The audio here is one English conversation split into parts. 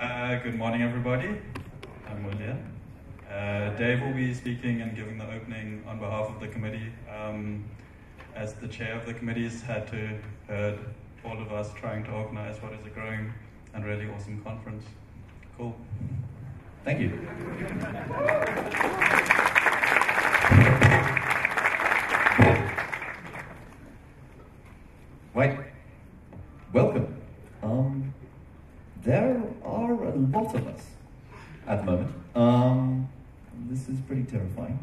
Uh, good morning, everybody. I'm William. Uh, Dave will be speaking and giving the opening on behalf of the committee. Um, as the chair of the committees, had to herd all of us trying to organize what is a growing and really awesome conference. Cool. Thank you. There are a lot of us at the moment. Um, this is pretty terrifying.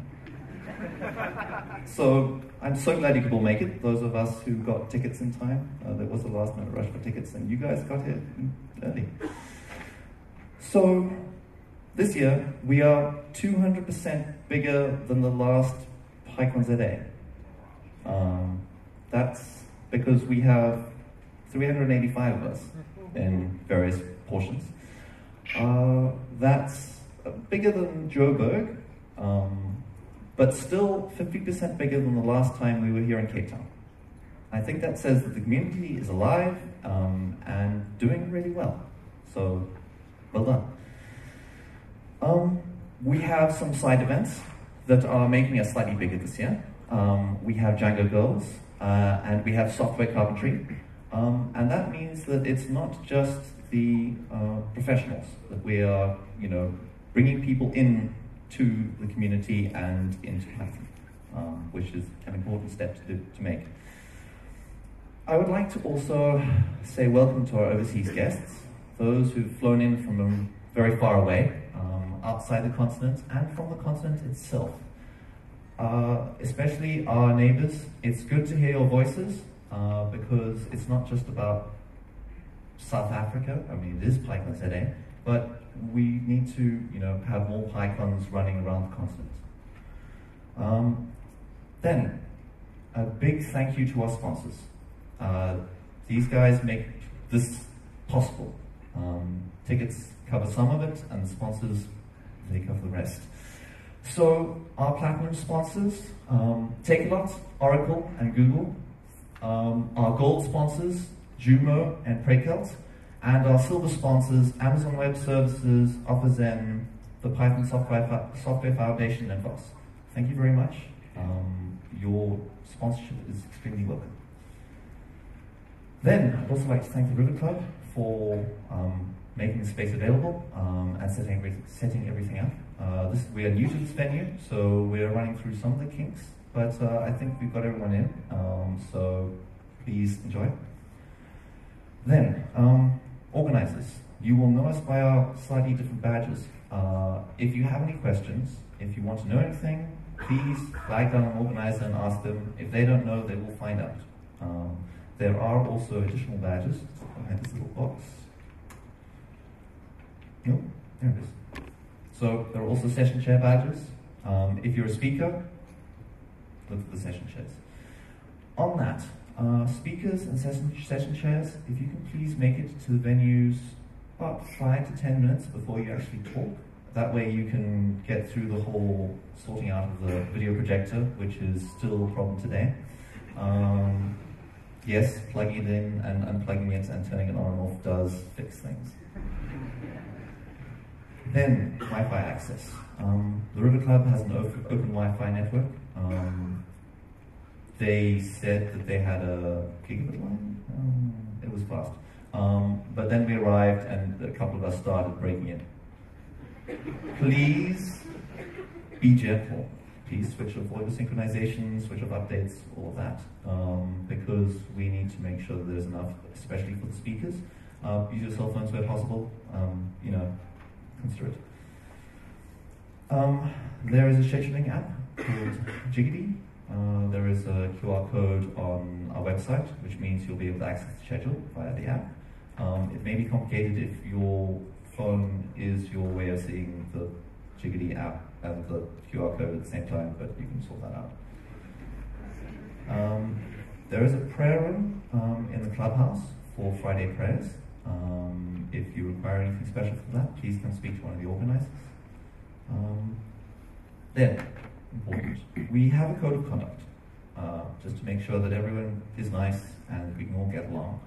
So I'm so glad you could all make it. Those of us who got tickets in time, uh, there was a last minute rush for tickets, and you guys got here early. So this year we are 200% bigger than the last PyCon ZA. Um, that's because we have 385 of us in various portions. Uh, that's bigger than Joburg, um, but still 50% bigger than the last time we were here in Cape Town. I think that says that the community is alive um, and doing really well. So, well done. Um, we have some side events that are making us slightly bigger this year. Um, we have Django Girls, uh, and we have software carpentry. Um, and that means that it's not just the uh, professionals that we are, you know, bringing people in to the community and into Python, um, which is an important step to, do, to make. I would like to also say welcome to our overseas guests, those who've flown in from very far away, um, outside the continent, and from the continent itself. Uh, especially our neighbors, it's good to hear your voices uh, because it's not just about South Africa. I mean, it is PyCon ZA, but we need to, you know, have more PyCons running around the continent. Um, then, a big thank you to our sponsors. Uh, these guys make this possible. Um, tickets cover some of it, and sponsors, they cover the rest. So, our platinum sponsors, um, Lot, Oracle, and Google. Um, our gold sponsors, Jumo and Praekelt. And our silver sponsors, Amazon Web Services, OfferZen, the Python Software, Software Foundation, and VOS. Thank you very much. Um, your sponsorship is extremely welcome. Then, I'd also like to thank the River Club for um, making the space available um, and setting, setting everything up. Uh, this, we are new to this venue, so we're running through some of the kinks, but uh, I think we've got everyone in, um, so please enjoy. Then, um, organizers. You will know us by our slightly different badges. Uh, if you have any questions, if you want to know anything, please flag down an organizer and ask them. If they don't know, they will find out. Um, there are also additional badges behind this little box. No, there it is. So there are also session chair badges. Um, if you're a speaker, look for the session chairs. On that, uh, speakers and session, session chairs, if you can please make it to the venues about five to ten minutes before you actually talk. That way you can get through the whole sorting out of the video projector, which is still a problem today. Um, yes, plugging it in and unplugging it and turning it on and off does fix things. Then, Wi-Fi access. Um, the River Club has an open, open Wi-Fi network. Um, they said that they had a gigabit line. Um, it was fast. Um, but then we arrived and a couple of us started breaking it. Please be gentle. Please switch off all your synchronization, switch off updates, all of that. Um, because we need to make sure that there's enough, especially for the speakers. Uh, use your cell phones where possible. Um, you know, consider it. Um, there is a scheduling app called Giggity. Uh, there is a QR code on our website, which means you'll be able to access the schedule via the app. Um, it may be complicated if your phone is your way of seeing the Giggity app and the QR code at the same time, but you can sort that out. Um, there is a prayer room um, in the clubhouse for Friday prayers. Um, if you require anything special for that, please come speak to one of the organizers. Um, then, important, we have a code of conduct, uh, just to make sure that everyone is nice and we can all get along.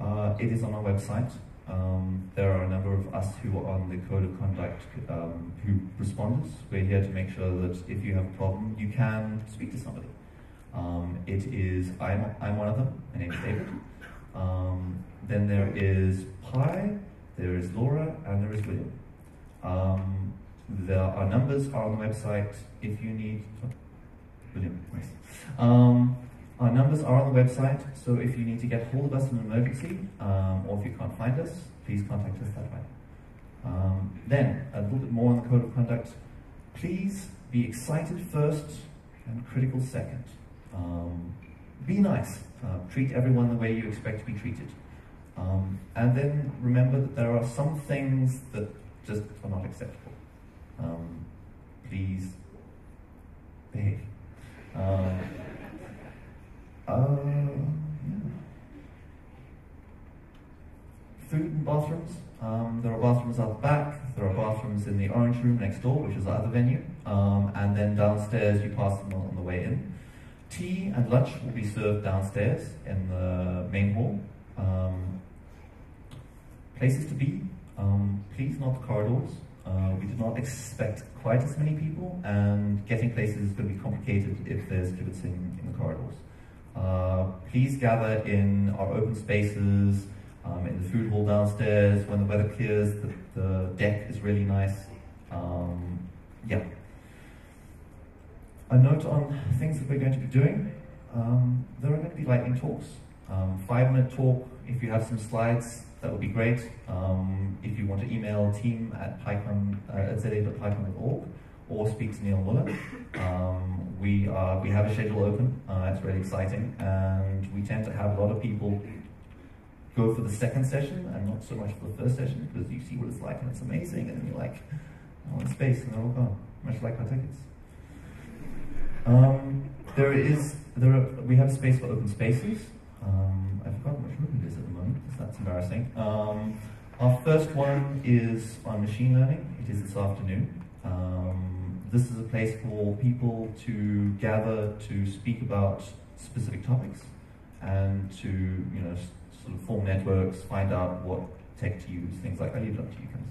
Uh, it is on our website. Um, there are a number of us who are on the code of conduct um, who responders. We're here to make sure that if you have a problem, you can speak to somebody. Um, it is, I'm, I'm one of them, my name is David. Um, then there is Pi, there is Laura, and there is William. There are numbers are on the website if you need. William. Um, our numbers are on the website, so if you need to get hold of us in an emergency, um, or if you can't find us, please contact us that way. Um, then, a little bit more on the code of conduct. Please be excited first and critical second. Um, be nice. Uh, treat everyone the way you expect to be treated. Um, and then remember that there are some things that just are not acceptable. Um, please behave. Um, uh, yeah. Food and bathrooms. Um, there are bathrooms out the back. There are bathrooms in the orange room next door, which is the other venue. Um, and then downstairs, you pass them on the way in. Tea and lunch will be served downstairs in the main hall. Um, places to be. Um, please not the corridors. Uh, we do not expect quite as many people, and getting places is going to be complicated if there's kibitzing in the corridors. Uh, please gather in our open spaces, um, in the food hall downstairs. When the weather clears, the, the deck is really nice. Um, yeah. A note on things that we're going to be doing. Um, there are going to be lightning talks. Um, five minute talk, if you have some slides, that would be great. Um, if you want to email team at PyCon, uh, at za.pycon.org or speak to Neil Muller. Um, we, are, we have a schedule open, uh, it's really exciting, and we tend to have a lot of people go for the second session and not so much for the first session because you see what it's like and it's amazing, and you're like, I want space, and they're all gone, much like our tickets. Um, there is, there are, we have space for open spaces. Um, I forgot which room it is that's embarrassing. Um, our first one is on machine learning. It is this afternoon. Um, this is a place for people to gather to speak about specific topics and to, you know, sort of form networks, find out what tech to use, things like that. Leave it up to you guys.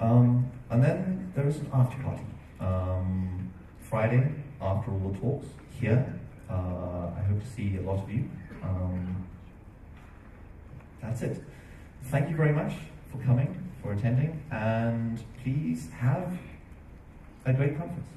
Um, and then there is an after party. Um, Friday, after all the talks, here. Uh, I hope to see a lot of you. Um, that's it. Thank you very much for coming, for attending, and please have a great conference.